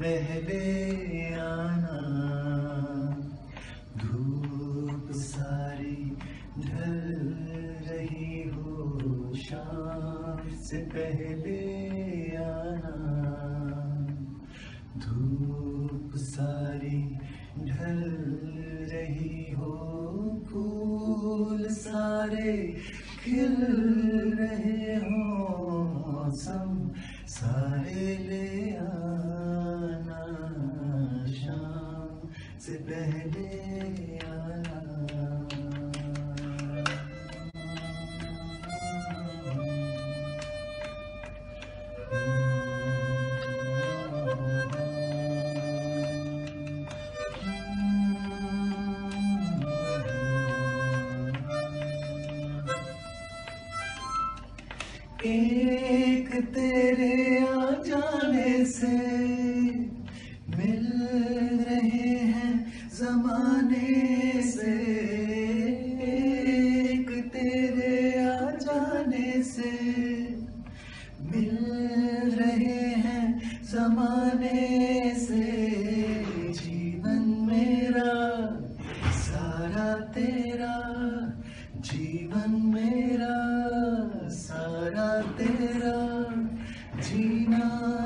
पहले आना धूप सारी ढल रही हो शाम से पहले आना धूप सारी ढल रही हो, फूल सारे खिल से पहले एक तेरे आ जाने से मिल रहे जमाने से, एक तेरे आ जाने से मिल रहे हैं जमाने से। जीवन मेरा, सारा तेरा। जीवन मेरा, सारा तेरा। जीना